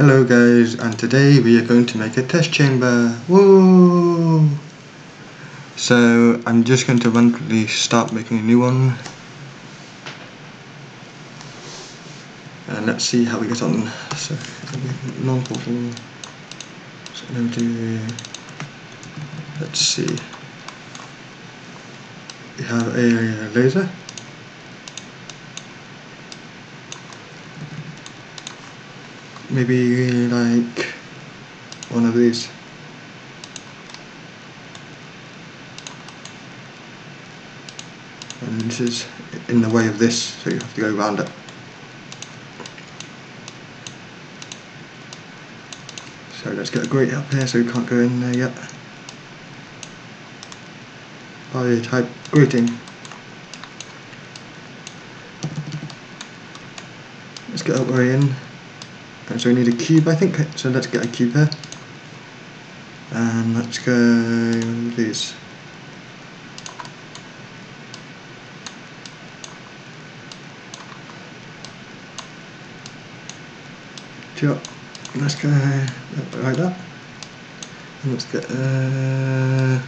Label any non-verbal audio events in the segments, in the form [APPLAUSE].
Hello guys, and today we are going to make a test chamber. Woo! So I'm just going to randomly start making a new one. And let's see how we get on. So non-portal. So I'm let's see. We have a laser. Maybe like one of these. And this is in the way of this so you have to go around it. So let's get a grate up here so we can't go in there yet. I type grating. Let's get our way in so we need a cube I think, so let's get a cube here. And let's go these. Yep. Let's go like that. And let's get uh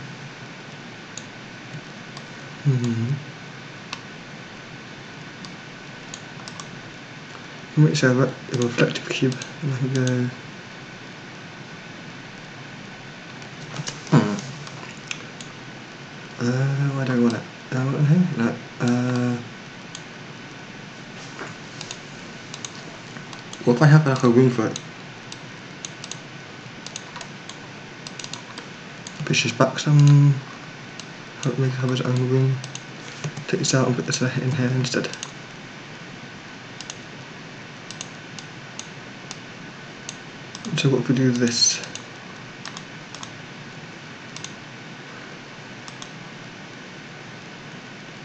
hmm. Might say a reflective cube and I go hmm. Uh, I don't want it. I want it here? No. Uh, what if I have like a room for it? Push this back some. Hope make have its own room. Take this out and put this in here instead. So what if we do this?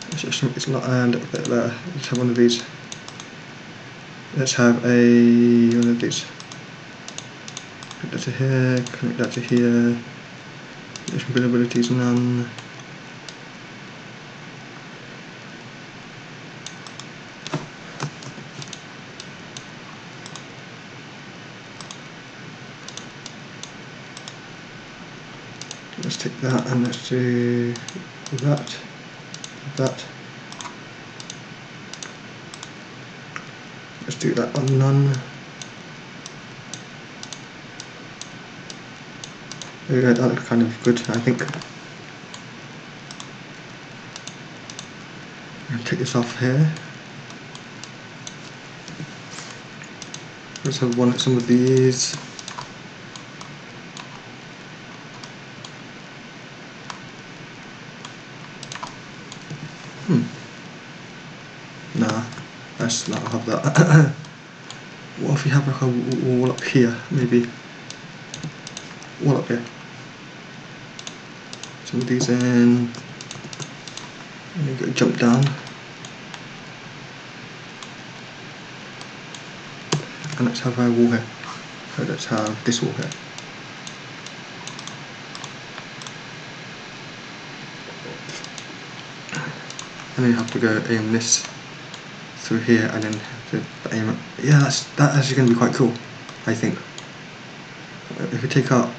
It's, not a bit there. Let's have one of these. Let's have a one of these. Connect that to here, connect that to here. Abilities none. let's take do that, that. Let's do that on none. Go, that looks kind of good, I think. I'll take this off here. Let's have one some of these. Hmm. Nah, let's not have that. what if we have like a wall up here, maybe? Wall up here. Of these in. And you go jump down. And let's have our wall here. So let's have this wall here. and then you have to go aim this through here and then it. Yeah, that's that's actually going to be quite cool, I think. If we take out,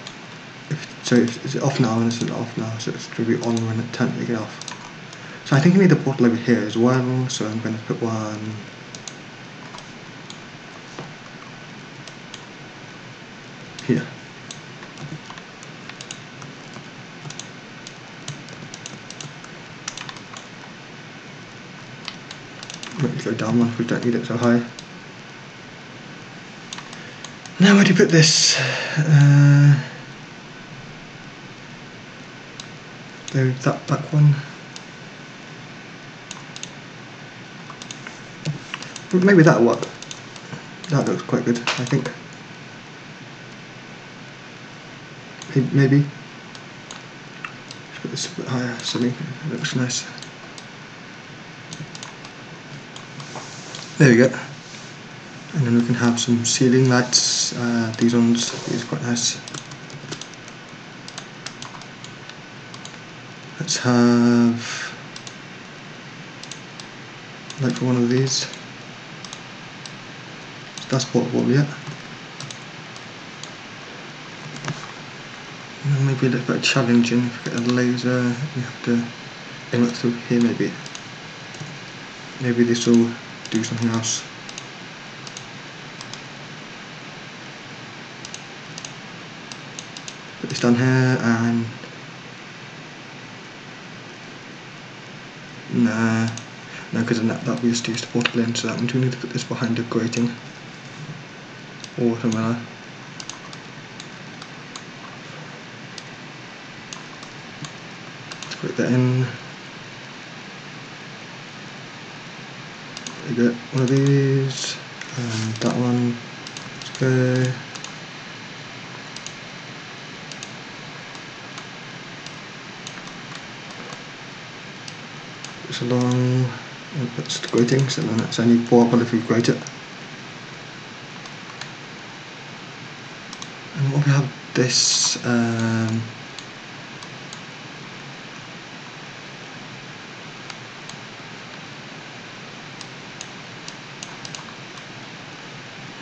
if, so it's off now and is off now, so it's going to be on when it turns it off. So I think I need a portal over here as well, so I'm going to put one here. Might down one if we don't need it so high. Now where do you put this? Uh, that back one. Maybe that'll work. That looks quite good, I think. Maybe. Let's put this a bit higher, something. It looks nice. There we go. And then we can have some ceiling lights. Uh, these ones, these are quite nice. Let's have like one of these. That's portable, yeah. maybe a little bit challenging if you get a laser you have to aim it through here maybe maybe this will do something else. Put this down here and nah no because that that we just used the portable in so that means we need to put this behind the grating or like. Put that in get one of these? And that one. Let's go. This along the gratings and then that's only pourable if we grate it. And what we have this um,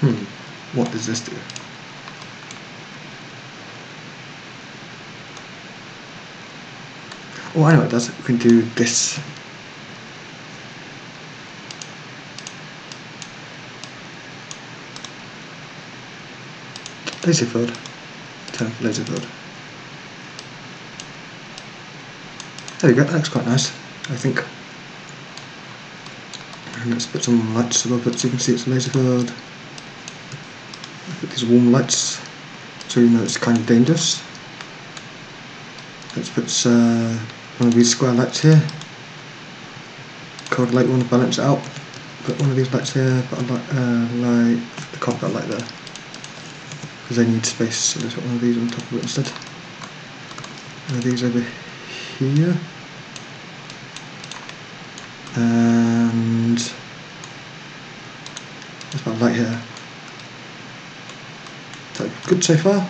Hmm, do? Oh, I know what it does. We can do this. Laser field. Turn for laser field. There we go, that looks quite nice, I think. And let's put some lights above it so you can see it's laser field warm lights so you know it's kind of dangerous. Let's put uh, one of these square lights here. Cold light, want to balance it out. Put one of these lights here, put a light, uh, light the cold light there. Because they need space, so let's put one of these on top of it instead. One of these over here. And there's my light here. So good so far.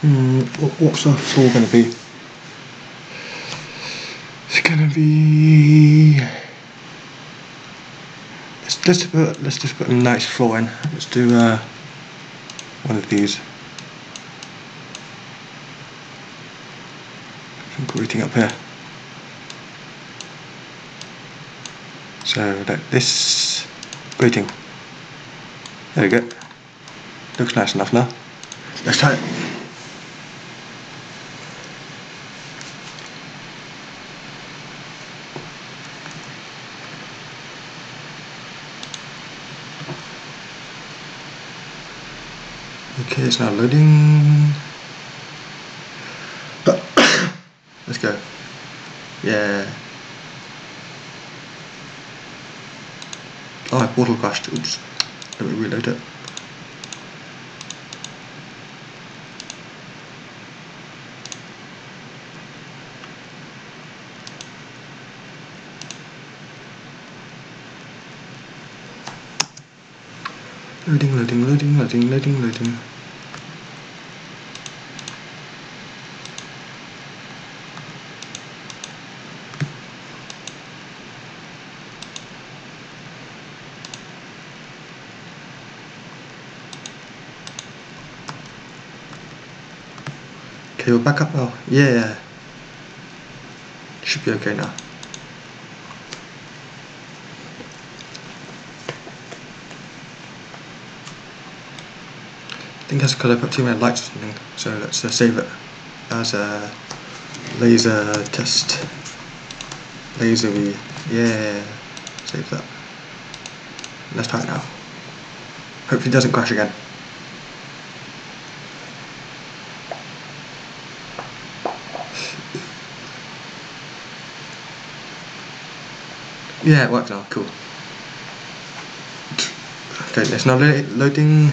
Hmm, what's our floor going to be? It's going to be. Let's let's put let's just put a nice floor in. Let's do uh, one of these. Some grating up here. So like this greeting There we go. Looks nice enough now. Let's try it. Okay, it's now loading. Let's go. Yeah. Oh, I portal crashed. Oops. Let me reload it. Loading, loading, loading, loading, loading, loading. Okay, we're back up now. Yeah. Should be okay now. I think that's because I put too many lights or something, so let's uh, save it as a laser test. Laser V. Yeah. Save that. Let's try it now. Hopefully it doesn't crash again. Yeah, it works now, cool. Okay, it's now loading.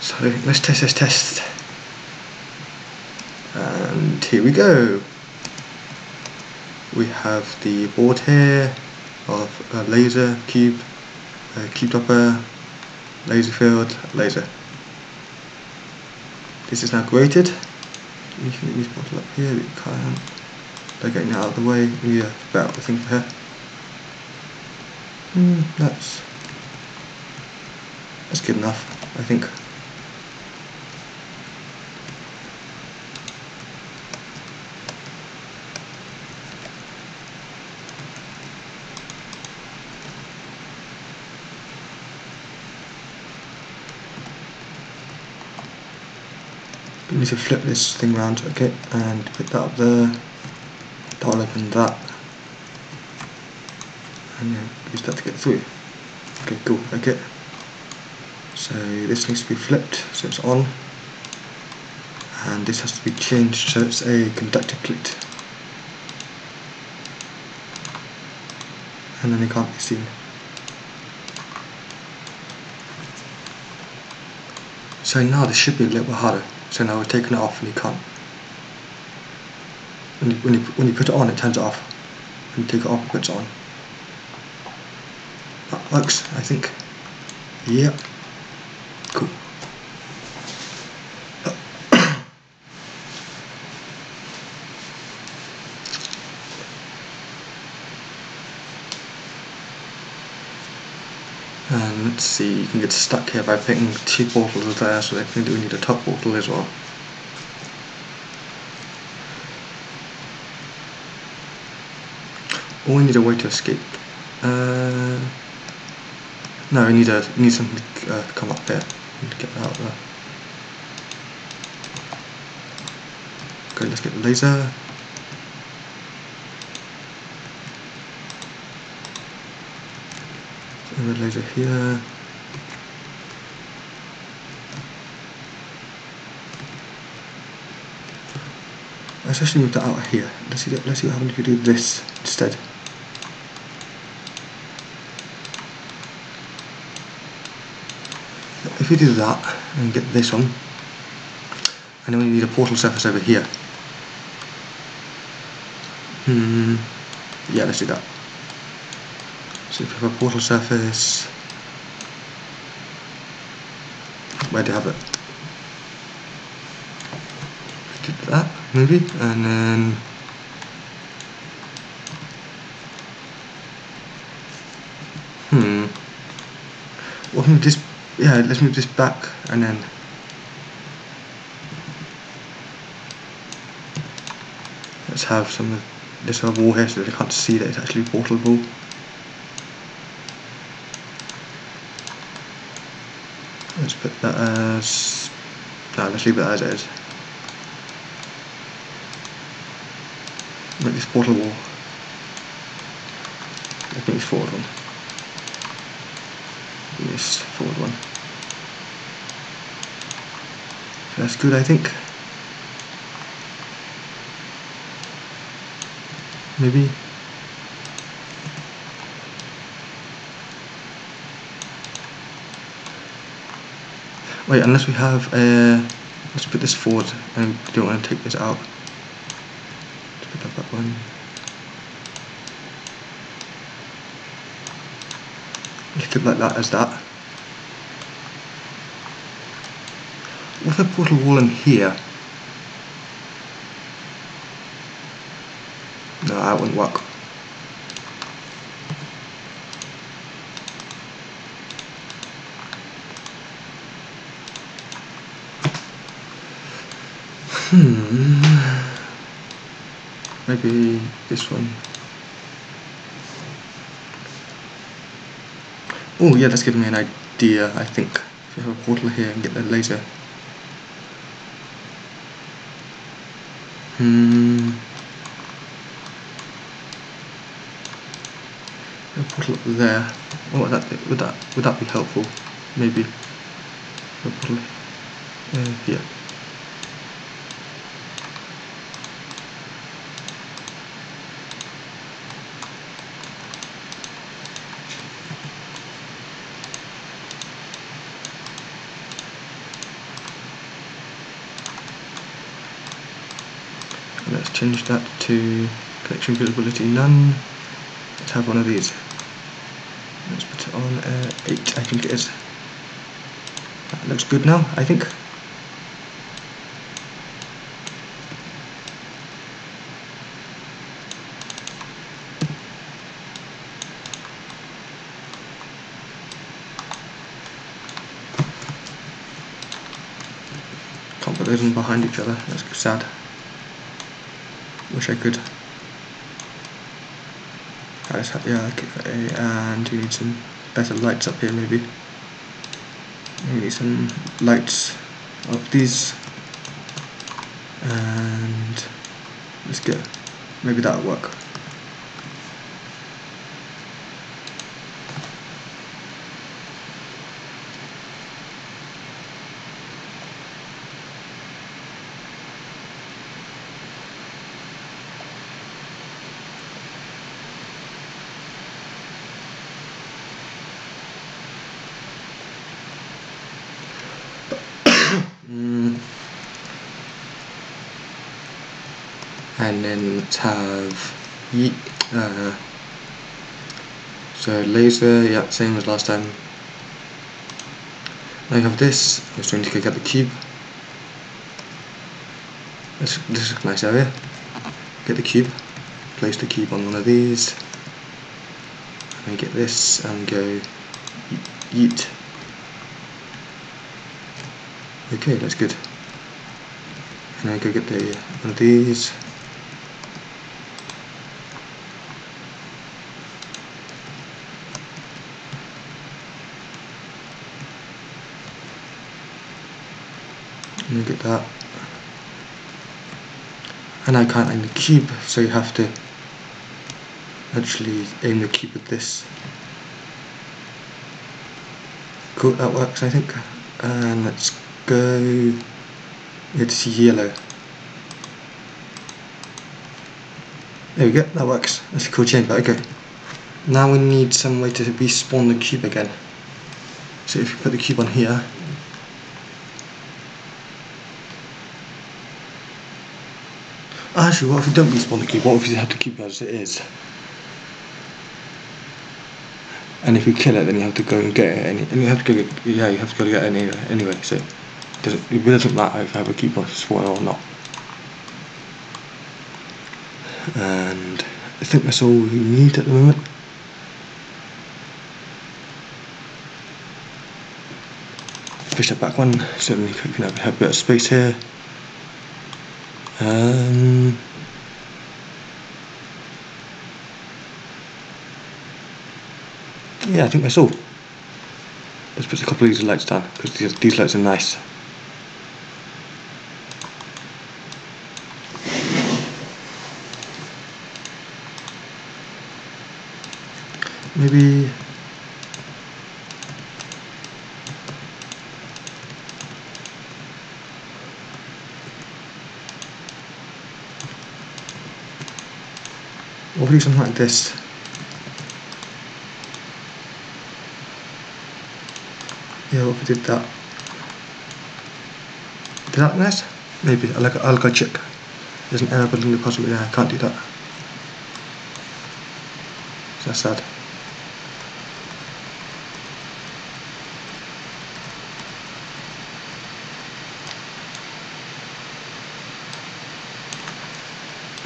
So let's test this test. And here we go. We have the board here of a laser, cube, a cube topper, laser field, laser. This is now grated. You can use bottle up here, you can't. They're getting out of the way. Yeah, about the thing for her. Mm, that's That's good enough, I think. We need to flip this thing around, okay, and put that up there. Open that. And then use that to get through. Okay, cool, okay. So this needs to be flipped so it's on. And this has to be changed so it's a conductor plate. And then it can't be seen. So now this should be a little bit harder. So now we're taking it off and you can't. When you, when you, when you put it on, it turns it off. When you take it off, it puts it on. That works, I think. Yep. Cool. [COUGHS] And let's see, you can get stuck here by putting two portals there, so I think we need a top portal as well. We need a way to escape. Uh, no, we need a need something to uh, come up here and get out there. Okay, let's get the laser. The laser here. Actually move that out here. Let's see. Let's see what happens if we do this instead. If we do that and get this on, and then we need a portal surface over here. Hmm. Yeah, let's do that. So if we have a portal surface, where do you have it? Did that maybe, and then hmm. Well, move this. Yeah, let's move this back, and then let's have some of this other wall here so that they can't see that it's actually portable. Let's put that as no, let's leave it as is. Make this portal wall. Let's make this forward one. This forward one. So that's good I think. Maybe Wait, unless we have, uh, let's put this forward and we don't want to take this out. Let's put that back one. Let's it like that as that. With a portal wall in here. No, that wouldn't work. Hmm. Maybe this one. Oh yeah, that's giving me an idea, I think. If we have a portal here and get the laser. Hmm. A portal up there. What would that be? Would that would that be helpful? Maybe. A portal uh, here. change that to collection availability none. Let's have one of these. Let's put it on uh, 8, I think it is. That looks good now, I think. Can't put those in behind each other, that's sad. Wish I could. yeah, okay, and we need some better lights up here maybe. We need some lights of these and let's go. Maybe that'll work. Mm. Have uh, so laser, yeah, same as last time. Now you have this, I'm just going to get the cube. This, this is a nice area. Get the cube, place the cube on one of these. And get this and go yeet. Okay, that's good. And I go get the one of these. Get that. And I can't aim the cube, so you have to actually aim the cube with this. Cool, that works I think. And let's go it's yellow there we go that works that's a cool change but okay now we need some way to respawn the cube again so if you put the cube on here actually what if you don't respawn the cube what if you have the cube as it is? And if you kill it then you have to go and get it and you have to go get, yeah you have to go get it anyway, anyway so doesn't, it doesn't matter if I have a keeper spawn or not. And I think that's all we need at the moment. Push that back one so we can have, have a bit of space here um, yeah, I think that's all. Let's put a couple of these lights down because these, these lights are nice. Maybe We'll do something like this. Yeah, what if we did that? Nice? Maybe, I'll, I'll go check. There's an error building the puzzle, yeah, I can't do that. That's sad.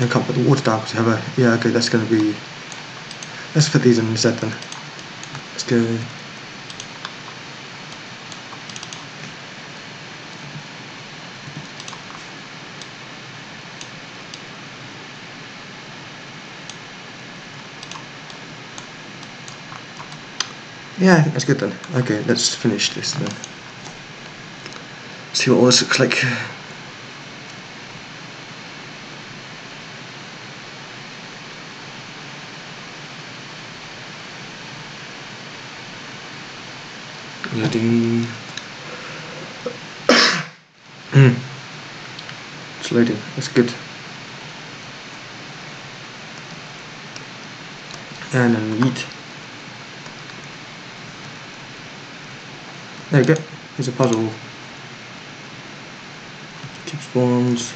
I can't put the water down because have a, yeah okay that's going to be, let's put these in instead then. Let's go Yeah, I think that's good then. Okay, let's finish this then. See what all this looks like. Hmm. it's loading, that's good. And then eat. There we go. Here's a puzzle. keep spawns.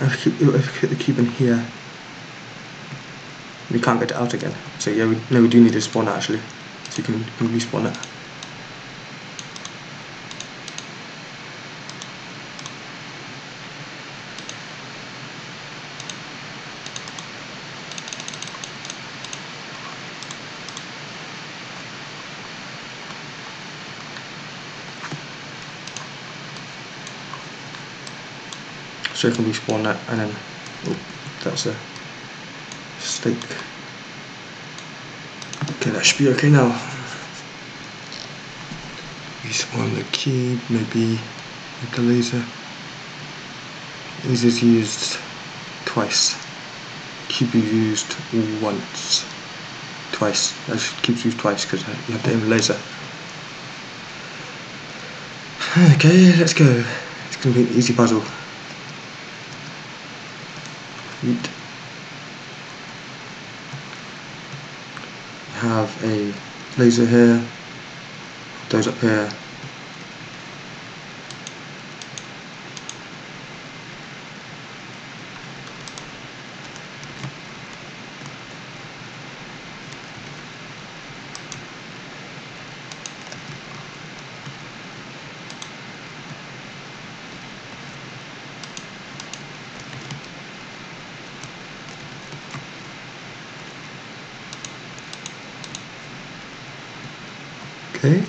If you, hit the cube in here, we can't get it out again. So yeah, we, no, we do need to spawn actually. So you can, can respawn it. so you can respawn that and then oh, that's a stake. That should be okay now. Respawn the cube, maybe with the laser. Laser's used twice. Cube is used once. Twice. That cube's used twice because you have to aim a laser. Okay, let's go. It's gonna be an easy puzzle. Yeet. Have a laser here, those up here, Okay.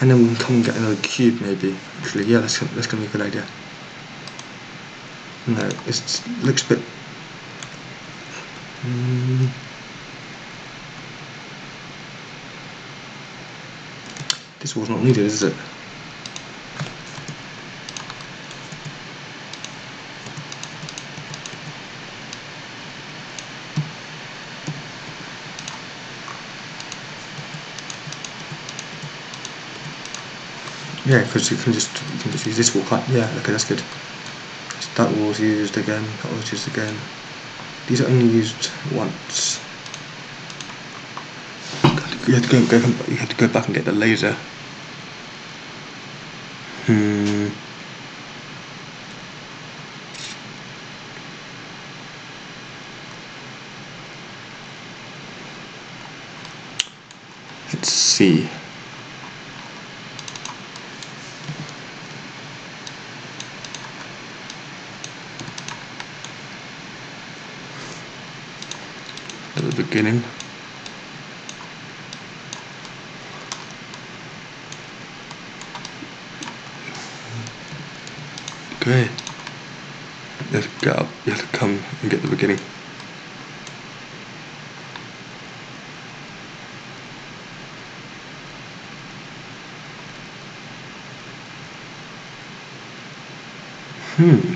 And then we can come and get another cube maybe. Actually, yeah, that's, that's to be a good idea. No, it looks a bit... Mm. This was not needed, is it? Yeah, because you can just you can just use this wall, can't Yeah, okay, that's good. That wall's used again, that wall's used again. These are only used once. You have to go, go you have to go back and get the laser. Hmm. Let's see. Beginning. Okay. You have to get up, you have to come and get the beginning. Hmm.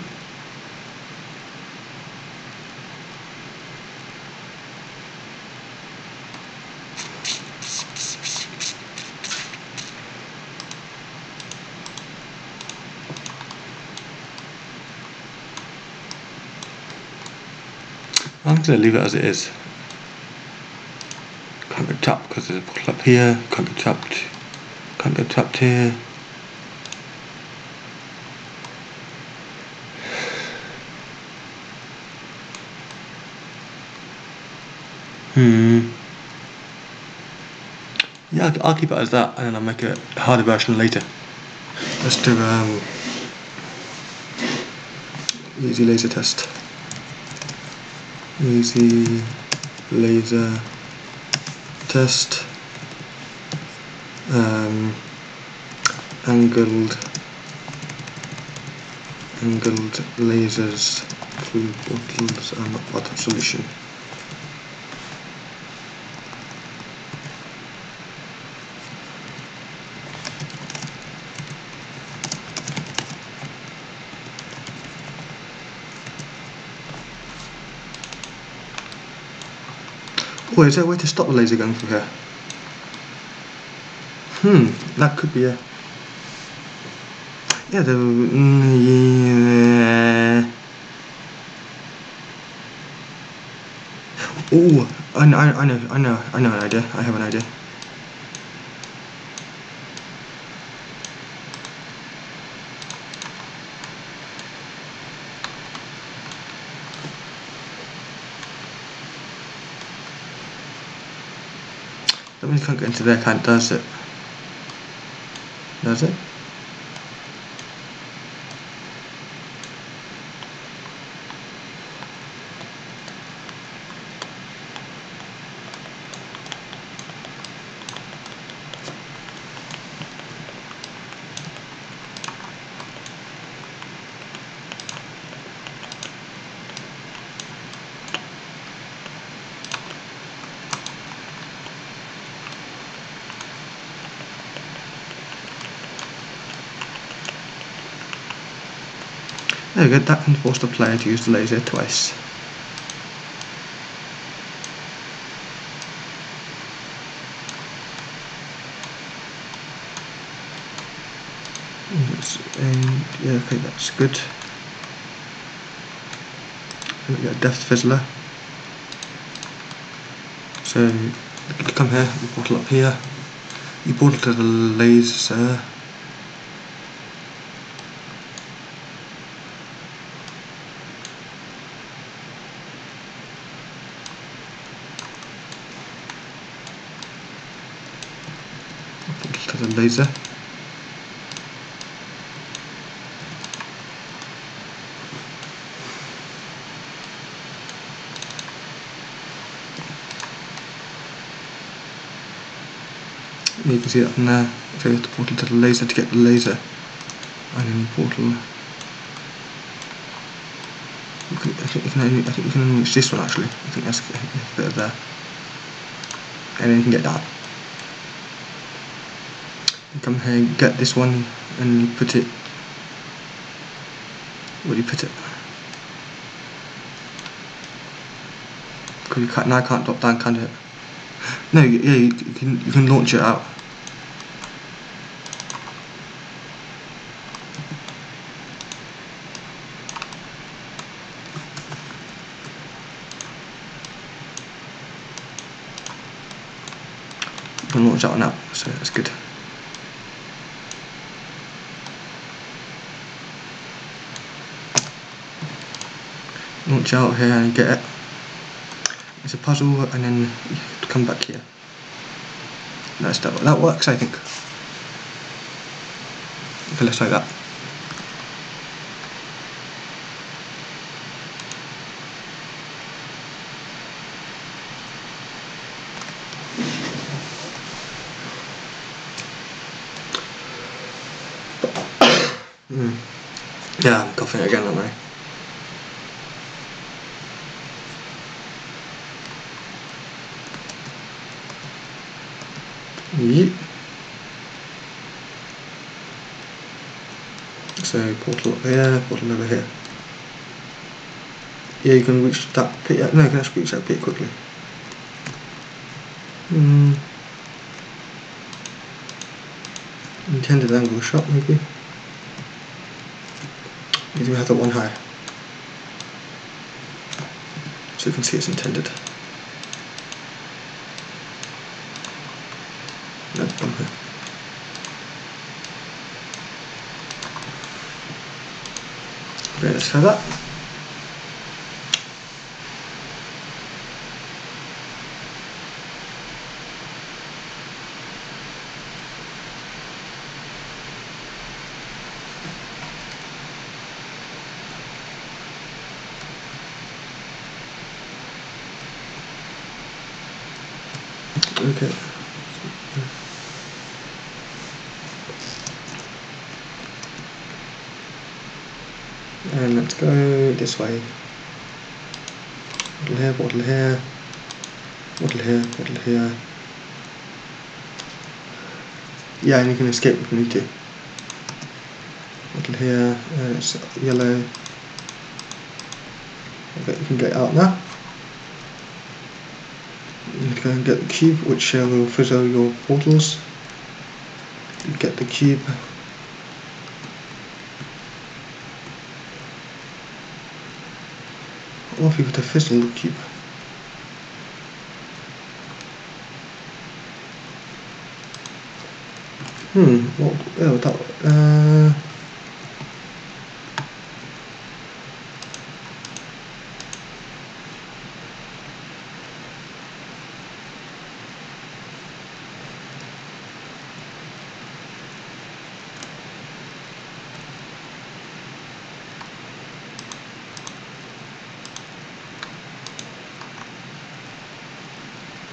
I'm going to leave it as it is. Can't get trapped because there's a bottle up here, can't get trapped, can't get trapped here. Hmm. Yeah, I'll keep it as that and then I'll make a harder version later. Let's do um, easy laser test easy laser test um, angled angled lasers through bottles and water solution Oh, is there a way to stop the laser gun from here? Hmm, that could be a... Yeah, the... Yeah. Oh, I know, I know, I know, I know an idea. I have an idea. Can't get into there, can't does it? Does it? There we go, that can force the player to use the laser twice. And yeah, okay, that's good. We get a Death Fizzler. So, come here, you portal up here, you portal to the laser. Laser. You can see that from there. So you have to portal to the laser to get the laser. And then portal. Can, I think you can only, I think you can only reach this one actually. I think that's, I think that's a bit of there. And then you can get that. Come here, get this one, and you put it. Where do you put it? Because you can't now. I can't drop down, can it? No, yeah, you, you can you can launch it out. Launch out now, so that's good. Out here and get it. It's a puzzle, and then you come back here. That's that. That works, I think. Okay, let's try that. Mm. Yeah, I'm coughing again, aren't I? So portal up here, portal over here. Yeah, you can reach that pit. No, you can actually reach that pit quickly. Hmm. Intended angle shot, maybe. We have that one high. So you can see it's intended. No, okay. Okay, let's try that. Okay. And let's go this way. Bottle here, bottle here, bottle here, bottle here. Yeah, and you can escape if you need to. Bottle here, and it's yellow. Okay, you can get out now. You and get the cube, which uh, will fizzle your portals. You get the cube. Or if you could fizzle the cube. Hmm, what, oh, that, uh...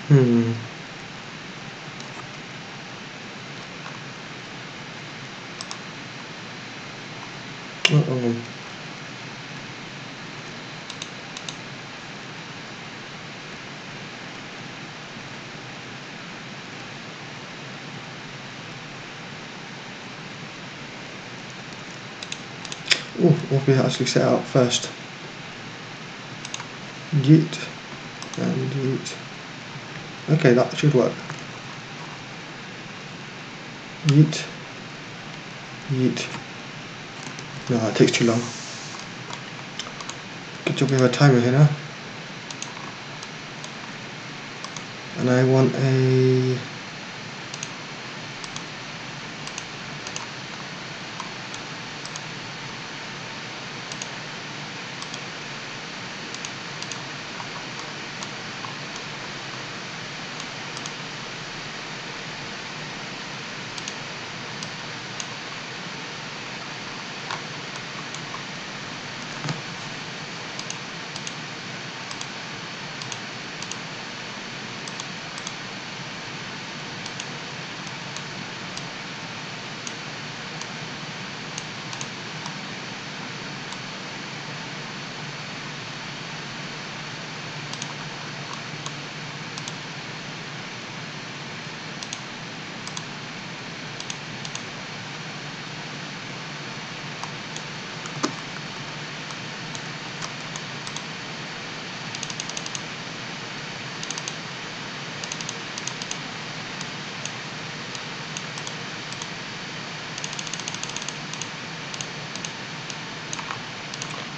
Hmm. Uh oh. Oh, what we actually set out first? Yeet and yeet. Okay, that should work. Yeet. Yeet. No, it takes too long. Good job we have a timer here now. And I want a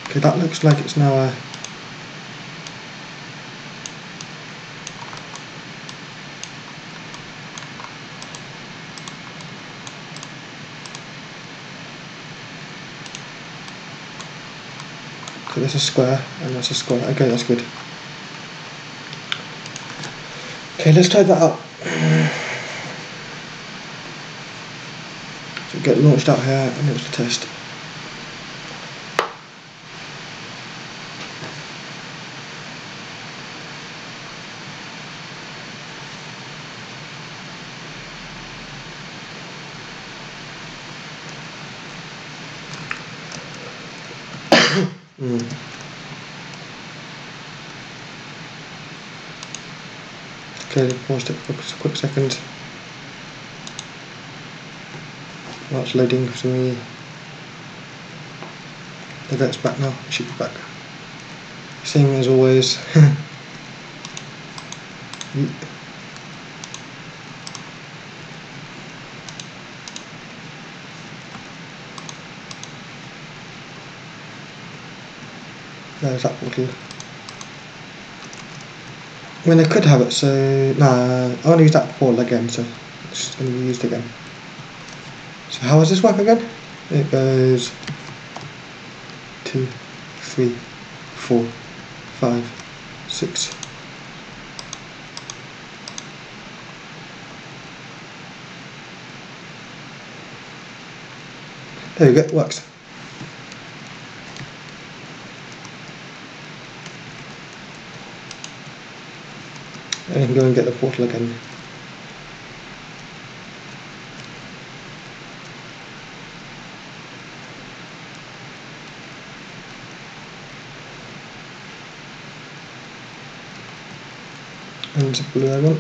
Okay, that looks like it's now a So there's a square and that's a square. Okay, that's good. Okay, let's try that out. So get launched out here and it's the test. Mm. Okay, paused it for a quick second. It's loading for me. Okay, it's back now. It should be back. Same as always. [LAUGHS] There's that portal. I mean, I could have it, so... Nah, I want to use that portal again, so it's going to be used again. So how does this work again? It goes... Two, three, four, five, six. There we go, it works. And you can go and get the portal again. And the blue I want.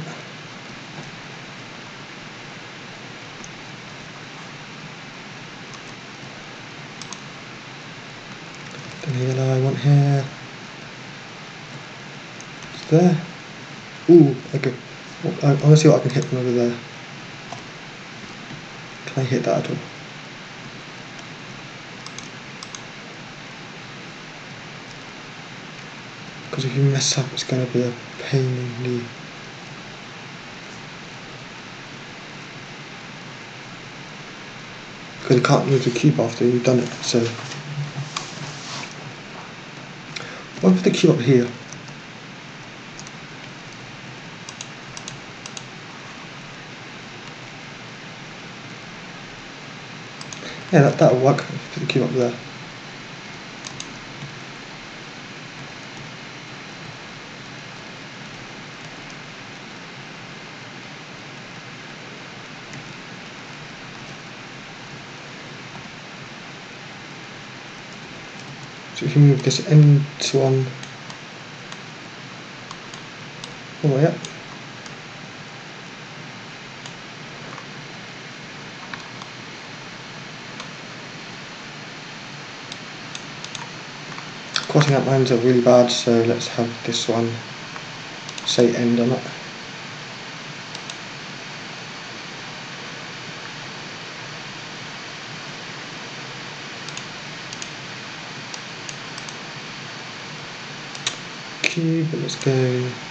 The yellow I want here. It's there. Ooh, okay. I, I want to see what I can hit from over there. Can I hit that at all? Because if you mess up, it's going to be a pain in the... Because you can't use the cube after you've done it, so... What if the cube up here? Yeah, that, that'll work. Put the cube up there. So if you move this into one all the way up. Crossing out lines are really bad, so let's have this one say end on it. Cube, let's go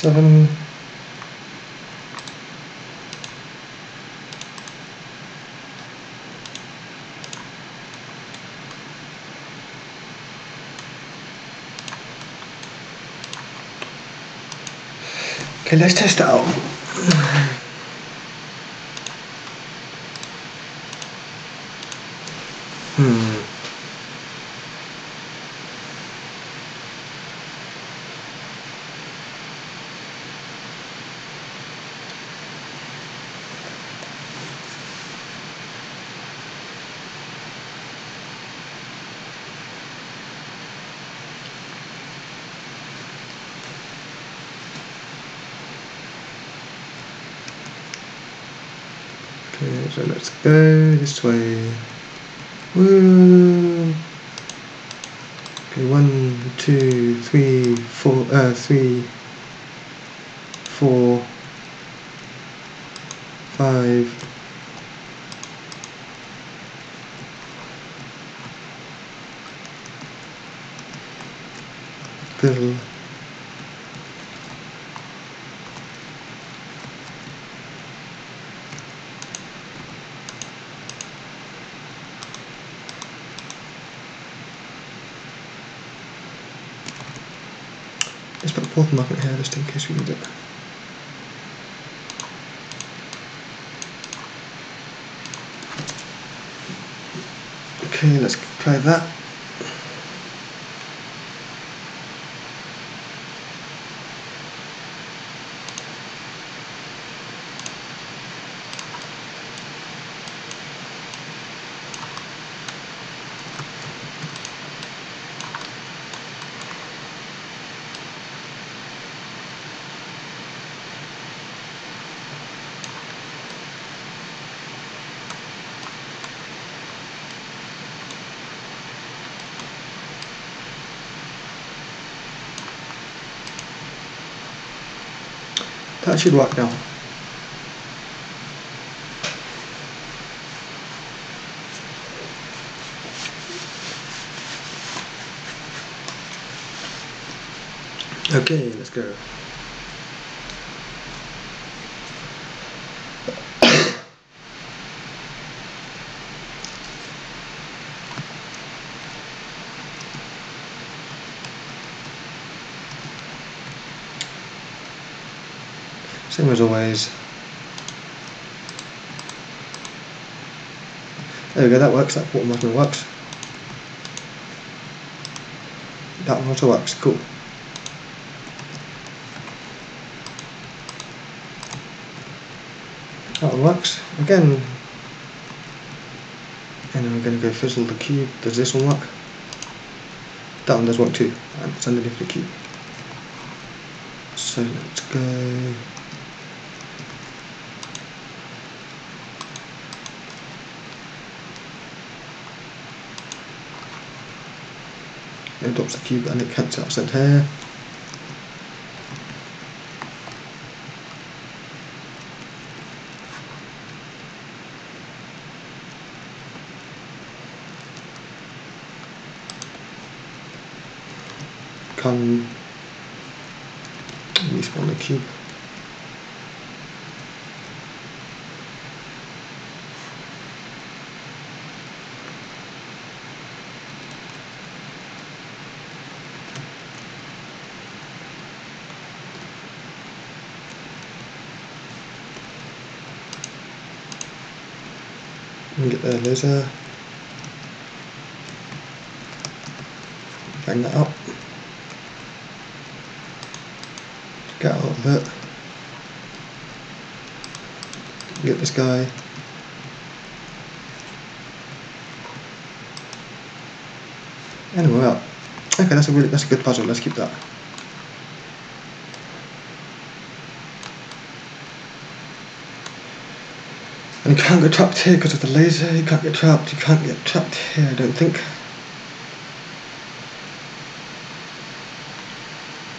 seven Okay, let's test it out. Hmm. Okay, so let's go this way. Woo! Okay, one, two, three, four, uh, three, four, five, Bill. A fourth market here just in case we need it. Okay, let's try that. That should work now. Okay, let's go. same as always. There we go, that works, that watermarking works. That one also works, cool. That one works, again. And then we're going to go fizzle the cube, does this one work? That one does work too, and it's underneath the cube. So let's go It adopts the cube and it counts outside here. Come respawn the cube. And get the laser. Bang that up. Get out of it. Get this guy. Anyway, well, okay, that's a really that's a good puzzle. Let's keep that. And you can't get trapped here because of the laser. You can't get trapped. You can't get trapped here. I don't think.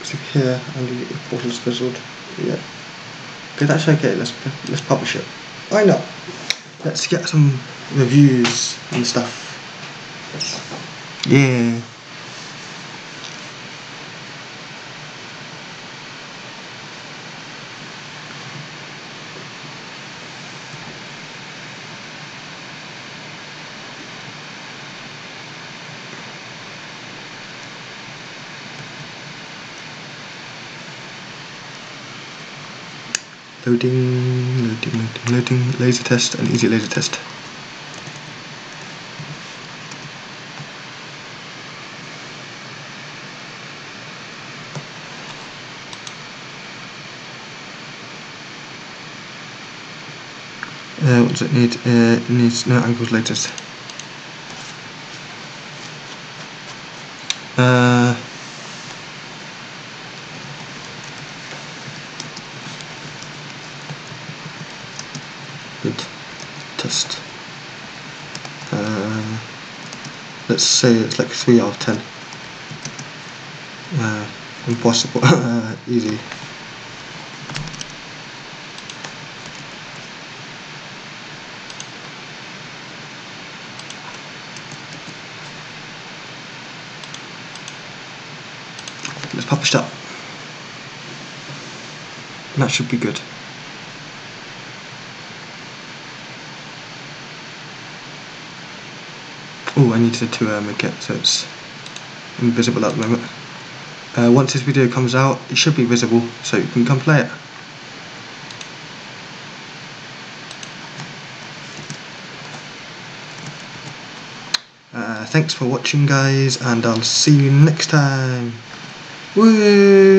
So here, and your portals fizzled. Yeah. Okay, that's okay. Let's let's publish it. Why not? Let's get some reviews and stuff. Yeah. Loading, loading, loading, loading, laser test and easy laser test. Uh, what does it need? Uh, it needs no angles latest. Uh, good test. Uh, let's say it's like 3 out of 10. Uh, impossible, [LAUGHS] uh, easy. Let's publish that. That should be good. To uh, make it so it's invisible at the moment. Uh, once this video comes out, it should be visible, so you can come play it. Uh, thanks for watching guys, and I'll see you next time. Woo!